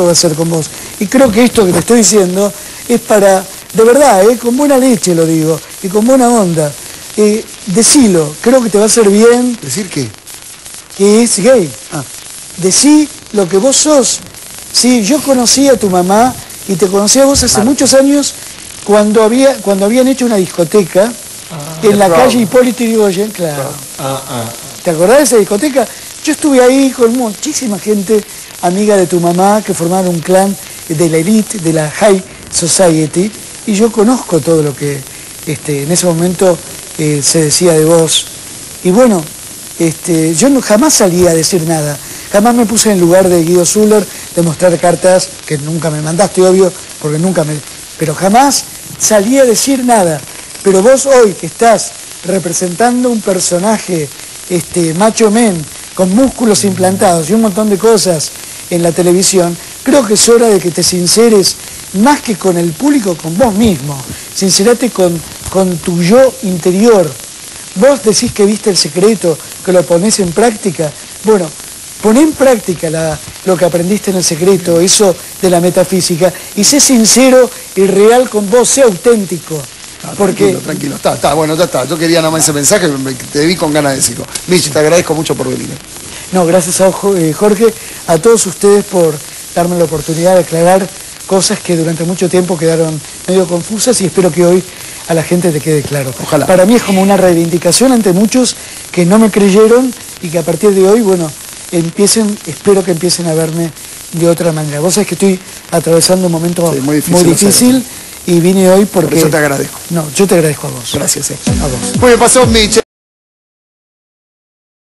voy a hacer con vos. Y creo que esto que te estoy diciendo es para, de verdad, ¿eh? con buena leche lo digo, y con buena onda. Eh, decilo, creo que te va a hacer bien. ¿Decir qué? Que es gay. Ah. Decí lo que vos sos. Sí, yo conocí a tu mamá y te conocí a vos hace muchos años cuando, había, cuando habían hecho una discoteca ah, en la calle Hipólito Yrigoyen, claro. Ah, ¿Te acordás de esa discoteca? Yo estuve ahí con muchísima gente amiga de tu mamá, que formaron un clan de la elite, de la high society, y yo conozco todo lo que este, en ese momento eh, se decía de vos. Y bueno, este, yo no, jamás salí a decir nada, jamás me puse en lugar de Guido Zuller de mostrar cartas, que nunca me mandaste, obvio, porque nunca me... Pero jamás salí a decir nada. Pero vos hoy que estás representando un personaje este, macho men, con músculos implantados y un montón de cosas en la televisión, creo que es hora de que te sinceres más que con el público, con vos mismo. Sincerate con, con tu yo interior. Vos decís que viste el secreto, que lo pones en práctica. Bueno, poné en práctica lo que aprendiste en el secreto, eso de la metafísica, y sé sincero y real con vos, sé auténtico. Ah, porque... Tranquilo, tranquilo, está, está, bueno, ya está. Yo quería nada más ese mensaje, te vi con ganas de decirlo. Michi, te agradezco mucho por venir. No, gracias a eh, Jorge, a todos ustedes por darme la oportunidad de aclarar cosas que durante mucho tiempo quedaron medio confusas y espero que hoy a la gente te quede claro. Ojalá. Para mí es como una reivindicación ante muchos que no me creyeron y que a partir de hoy, bueno, empiecen, espero que empiecen a verme de otra manera. Vos sabés que estoy atravesando un momento muy difícil y vine hoy porque... Por eso te agradezco. No, yo te agradezco a vos. Gracias. Eh. A vos. Muy bien, pasó Miche.